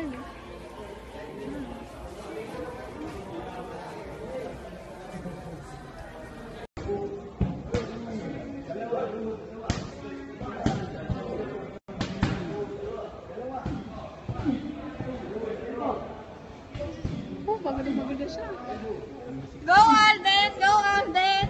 Carne. Oh. Go, Alden! Go, Alden!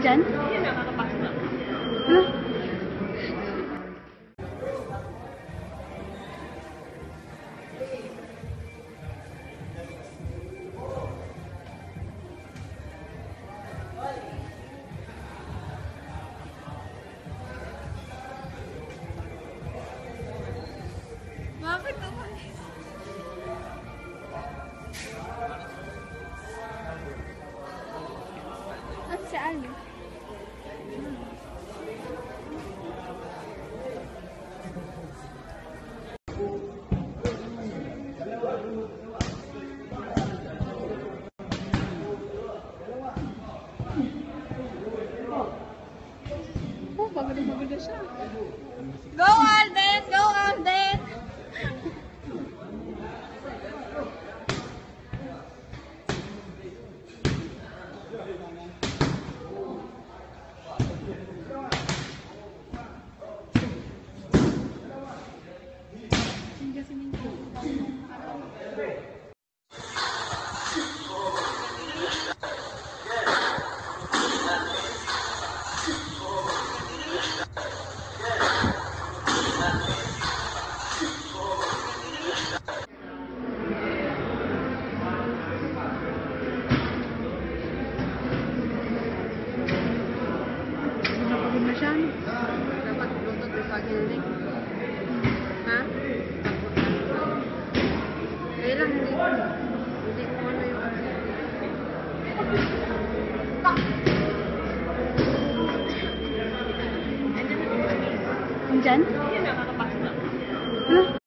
人。嗯 Ali? Oh, siya. Go Alden! Go Alden! Dapat lutut di bagian ini. Diyan? Huh?